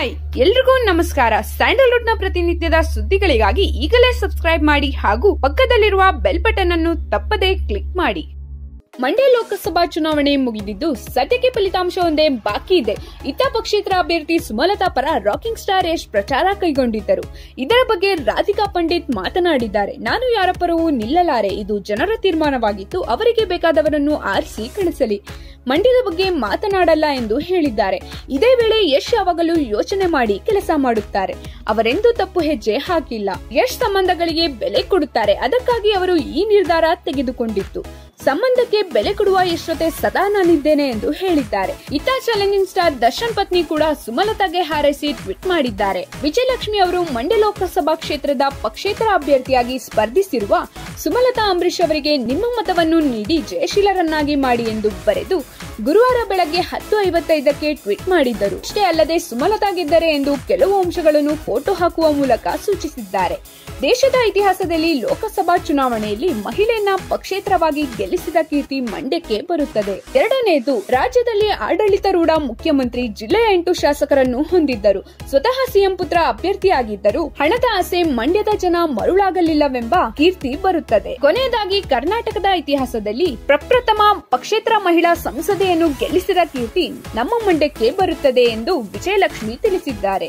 Hi, ಎಲ್ರಿಗೂ ನಮಸ್ಕಾರ. ಸ್ಯಾಂಡಲ್ವುಡ್ನ ಪ್ರತಿನಿತ್ಯದ ಸುದ್ದಿಗಳಿಗಾಗಿ ಈಗಲೇ ಸಬ್ಸ್ಕ್ರೈಬ್ ಮಾಡಿ ಹಾಗೂ ಪಕ್ಕದಲ್ಲಿರುವ ಬೆಲ್ ಬಟನ್ ಅನ್ನು ತಪ್ಪದೇ ಕ್ಲಿಕ್ ಮಾಡಿ. ಮಂಡ್ಯ ಲೋಕಸಭಾ ಚುನಾವಣೆ ಮುಗಿದಿದ್ದು ಸದ್ಯಕ್ಕೆ ಫಲಿತಾಂಶ ಒಂದೇ ಬಾಕಿ ಇದೆ. ಇತ್ತ ಪಕ್ಷೇತರ ಅಭ್ಯರ್ಥಿ ಸುಮಲತಾ ಪರ ರಾಕಿಂಗ್ ಸ್ಟಾರ್ ಯಶ್ ಪ್ರಚಾರ ಕೈಗೊಂಡಿದ್ದರು. ಇದರ ಬಗ್ಗೆ ರಾಧಿಕಾ ಪಂಡಿತ್ ಮಾತನಾಡಿದ್ದಾರೆ. ನಾನು ಯಾರ ಪರವೂ ನಿಲ್ಲಲಾರೆ. ಇದು ಜನರ ತೀರ್ಮಾನವಾಗಿತ್ತು. ಅವರಿಗೆ ಬೇಕಾದವರನ್ನು ಆರಿಸಿ ಕಳಿಸಲಿ. ಮಂಡ್ಯದ ಬಗ್ಗೆ ಮಾತನಾಡಲ್ಲ ಎಂದು ಹೇಳಿದ್ದಾರೆ. ಇದೇ ವೇಳೆ ಯಶ್ ಯಾವಾಗಲೂ ಯೋಚನೆ ಮಾಡಿ ಕೆಲಸ ಮಾಡುತ್ತಾರೆ. ಅವರೆಂದೂ ತಪ್ಪು ಹೆಜ್ಜೆ ಹಾಕಿಲ್ಲ. ಯಶ್ ಸಂಬಂಧಗಳಿಗೆ ಬೆಲೆ ಕೊಡುತ್ತಾರೆ. ಅದಕ್ಕಾಗಿ ಅವರು ಈ ನಿರ್ಧಾರ ತೆಗೆದುಕೊಂಡಿತ್ತು. ಸಂಬಂಧಕ್ಕೆ ಬೆಲೆ ಕೊಡುವ ಯಶ್ ಜೊತೆ ಸದಾ ನಾನಿದ್ದೇನೆ ಎಂದು ಹೇಳಿದ್ದಾರೆ. ಇತ ಚಾಲೆಂಜಿಂಗ್ ಸ್ಟಾರ್ ದರ್ಶನ್ ಪತ್ನಿ ಕೂಡ ಸುಮಲತಾಗೆ ಹಾರೈಸಿ ಟ್ವೀಟ್ ಮಾಡಿದ್ದಾರೆ. ವಿಜಯಲಕ್ಷ್ಮಿ ಅವರು ಮಂಡ್ಯ ಲೋಕಸಭಾ ಕ್ಷೇತ್ರದ ಪಕ್ಷೇತರ ಅಭ್ಯರ್ಥಿಯಾಗಿ ಸ್ಪರ್ಧಿಸಿರುವ ಸುಮಲತಾ ಅಂಬರೀಶ್ ಅವರಿಗೆ ನಿಮ್ಮ ಮತವನ್ನು ನೀಡಿ ಜಯಶೀಲರನ್ನಾಗಿ ಮಾಡಿ ಎಂದು ಬರೆದು ಗುರುವಾರ ಬೆಳಗ್ಗೆ ಹತ್ತು ಐವತ್ತೈದಕ್ಕೆ ಟ್ವೀಟ್ ಮಾಡಿದ್ದರು. ಅಷ್ಟೇ ಅಲ್ಲದೆ ಸುಮಲತಾಗಿದ್ದಾರೆ ಎಂದು ಕೆಲವು ಅಂಶಗಳನ್ನು ಫೋಟೋ ಹಾಕುವ ಮೂಲಕ ಸೂಚಿಸಿದ್ದಾರೆ. ದೇಶದ ಇತಿಹಾಸದಲ್ಲಿ ಲೋಕಸಭಾ ಚುನಾವಣೆಯಲ್ಲಿ ಮಹಿಳೆಯನ್ನ ಪಕ್ಷೇತರವಾಗಿ ಗೆಲ್ಲಿಸಿದ ಕೀರ್ತಿ ಮಂಡ್ಯಕ್ಕೆ ಬರುತ್ತದೆ. ಎರಡನೆಯದು ರಾಜ್ಯದಲ್ಲಿ ಆಡಳಿತಾರೂಢ ಮುಖ್ಯಮಂತ್ರಿ ಜಿಲ್ಲೆಯ ಎಂಟು ಶಾಸಕರನ್ನು ಹೊಂದಿದ್ದರು. ಸ್ವತಃ ಸಿಎಂ ಪುತ್ರ ಅಭ್ಯರ್ಥಿಯಾಗಿದ್ದರು ಹಣದ ಆಸೆ ಮಂಡ್ಯದ ಜನ ಮರುಳಾಗಲಿಲ್ಲವೆಂಬ ಕೀರ್ತಿ ಬರುತ್ತದೆ. ಕೊನೆಯದಾಗಿ, ಕರ್ನಾಟಕದ ಇತಿಹಾಸದಲ್ಲಿ ಪ್ರಪ್ರಥಮ ಪಕ್ಷೇತರ ಮಹಿಳಾ ಸಂಸದೆಯನ್ನು ಗೆಲ್ಲಿಸಿದ ಕೀರ್ತಿ ನಮ್ಮ ಮಂಡ್ಯಕ್ಕೆ ಬರುತ್ತದೆ ಎಂದು ವಿಜಯಲಕ್ಷ್ಮಿ ತಿಳಿಸಿದ್ದಾರೆ.